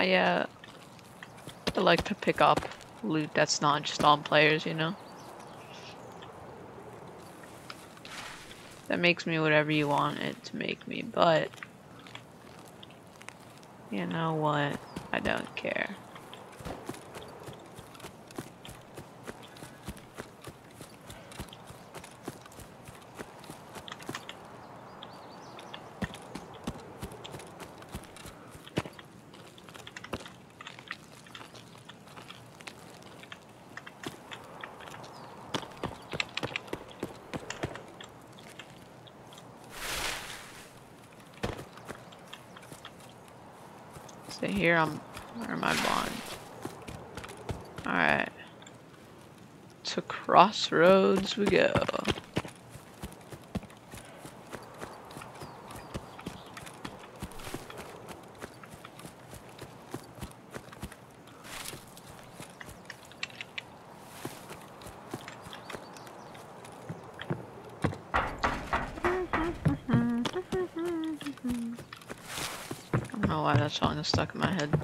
I uh, I like to pick up loot that's not just on players, you know. That makes me whatever you want it to make me, but you know what? I don't care. So here I'm, where am I blind? Alright. To crossroads we go. Know why that song is stuck in my head.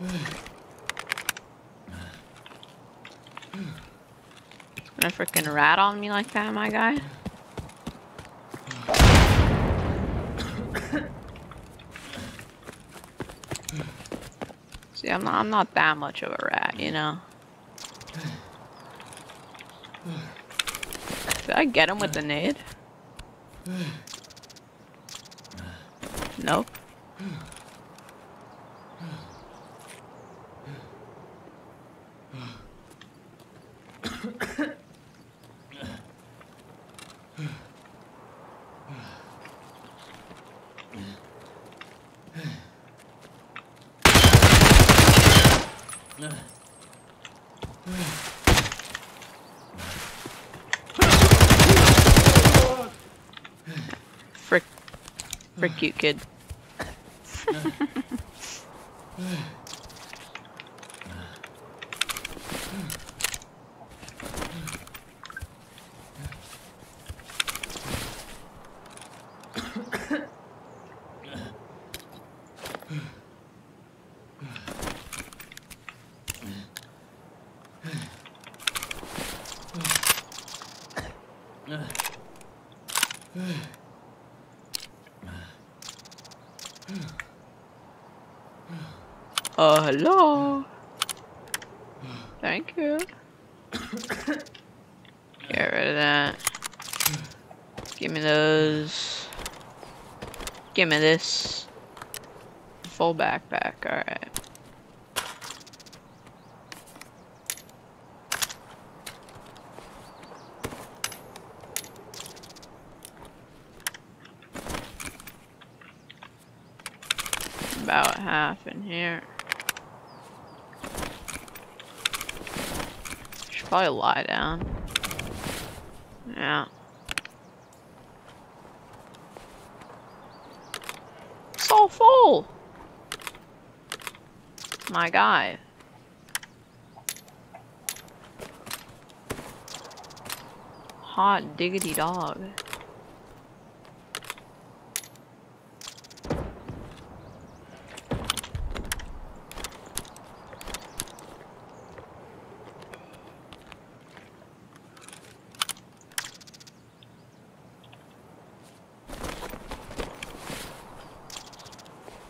Can't- Gonna freaking rat on me like that, my guy? See, I'm not, I'm not that much of a rat, you know? Did I get him with the nade? Nope. Frick you, kid. Uh, hello. Thank you. Get rid of that. Give me those. Give me this. Full backpack, alright. About half in here. Should probably lie down. Yeah. So full! My guy. Hot diggity dog.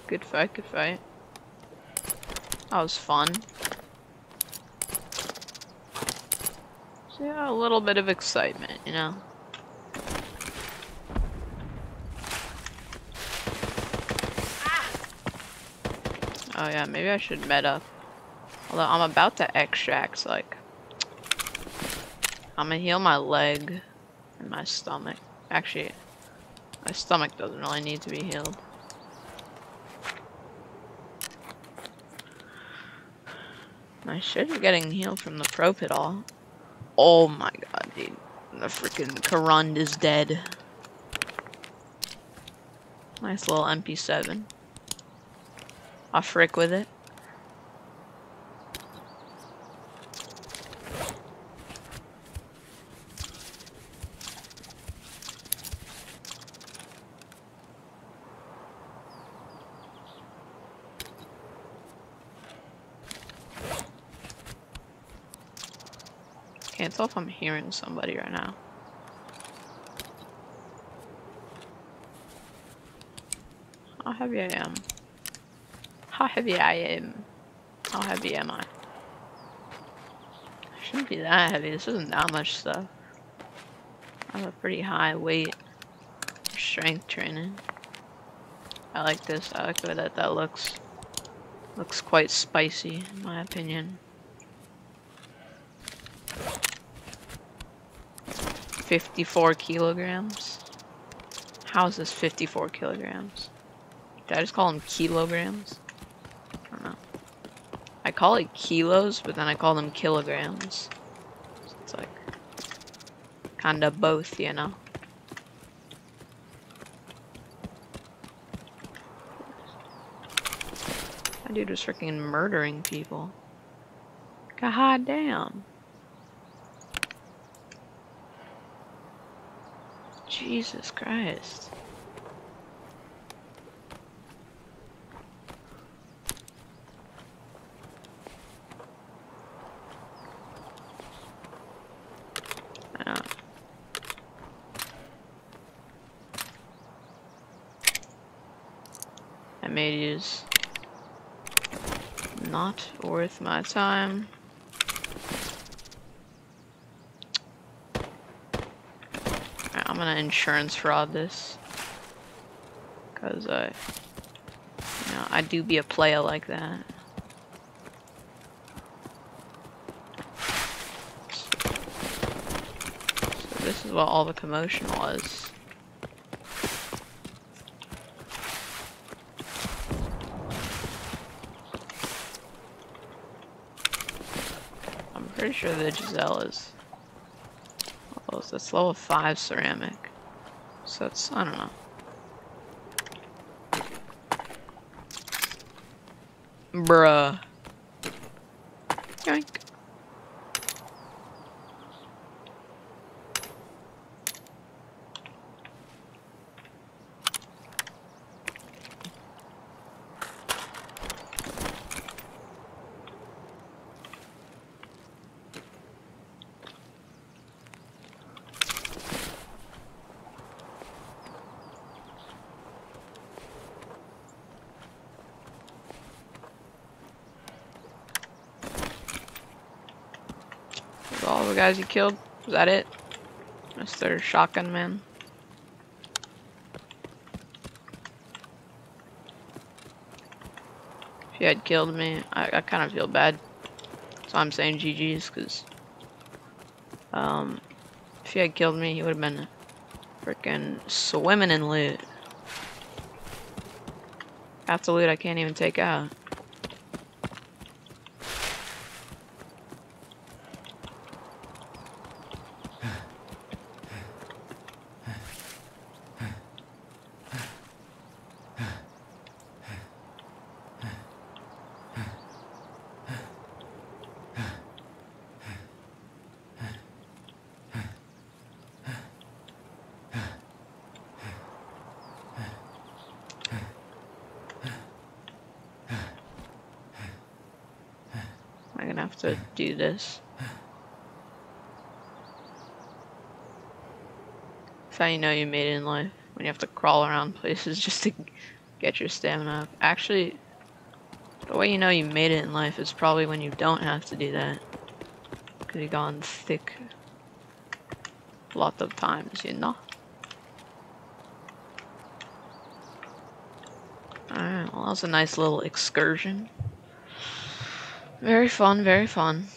Good fight, good fight. That was fun. So yeah, a little bit of excitement, you know? Oh yeah, maybe I should up. Although I'm about to extract, so like... I'm gonna heal my leg and my stomach. Actually, my stomach doesn't really need to be healed. My shit's getting healed from the pro all. Oh my god, dude. The freaking Karund is dead. Nice little MP7. I'll frick with it. Can't tell if I'm hearing somebody right now. How heavy I am. How heavy I am. How heavy am I? I shouldn't be that heavy. This isn't that much stuff. I have a pretty high weight strength training. I like this. I like the way that that looks. Looks quite spicy, in my opinion. 54 kilograms? How is this 54 kilograms? Did I just call them kilograms? I don't know. I call it kilos, but then I call them kilograms. So it's like, kinda both, you know? That dude was freaking murdering people. God damn. Jesus Christ. Ah. I made use. Not worth my time. I'm gonna insurance fraud this. Cause I, you know, I do be a player like that. So this is what all the commotion was. I'm pretty sure the Giselle is close. That's level 5 ceramic. So it's, I don't know. Bruh. The guys you killed? Was that it? Mr. Shotgun Man? If you had killed me, I, I kind of feel bad. So I'm saying GG's, because... Um, if you had killed me, you would have been freaking swimming in loot. The loot I can't even take out. Have to do this. That's how you know you made it in life. When you have to crawl around places just to get your stamina up. Actually, the way you know you made it in life is probably when you don't have to do that. Because you've gone thick a lot of times, you know? Alright, well that was a nice little excursion. Very fun, very fun.